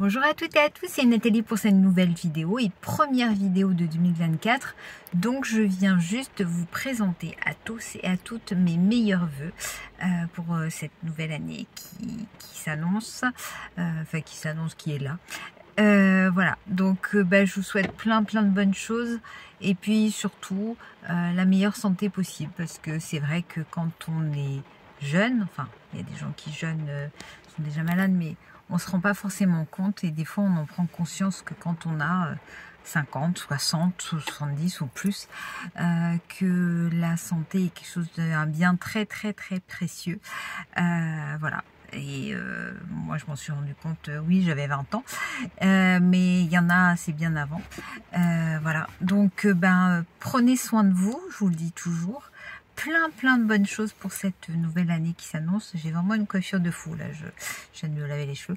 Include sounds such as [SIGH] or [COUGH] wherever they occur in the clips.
Bonjour à toutes et à tous, c'est Nathalie pour cette nouvelle vidéo et première vidéo de 2024. Donc je viens juste vous présenter à tous et à toutes mes meilleurs voeux euh, pour euh, cette nouvelle année qui, s'annonce, euh, enfin qui s'annonce, qui est là. voilà, donc bah, je vous souhaite plein plein de bonnes choses et puis surtout la meilleure santé possible parce que c'est vrai que quand on est jeune, enfin il y a des gens qui jeunes sont déjà malades mais on se rend pas forcément compte et des fois on en prend conscience que quand on a 50, 60, 70 ou plus, euh, que la santé est quelque chose d'un bien très très très précieux. Euh, voilà. Et euh, moi, je m'en suis rendu compte, oui, j'avais 20 ans, mais il y en a assez bien avant. voilà. Donc, ben, prenez soin de vous, je vous le dis toujours plein plein de bonnes choses pour cette nouvelle année qui s'annonce. J'ai vraiment une coiffure de fou là, je, viens de me laver les cheveux.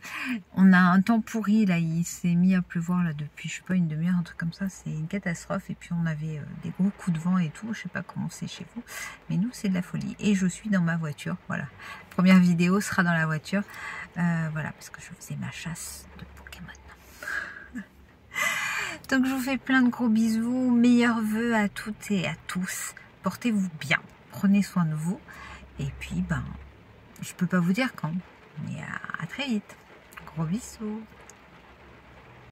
On a un temps pourri là, il s'est mis à pleuvoir là depuis je sais pas une demi-heure, un truc comme ça, c'est une catastrophe. Et puis on avait euh, des gros coups de vent et tout, je sais pas comment c'est chez vous, mais nous c'est de la folie. Et je suis dans ma voiture, voilà. Première vidéo sera dans la voiture, euh, voilà, parce que je faisais ma chasse de Pokémon. [LAUGHS] Donc je vous fais plein de gros bisous, meilleurs voeux à toutes et à tous portez-vous bien, prenez soin de vous. Et puis, ben, je peux pas vous dire quand, mais à, à très vite. Gros bisous.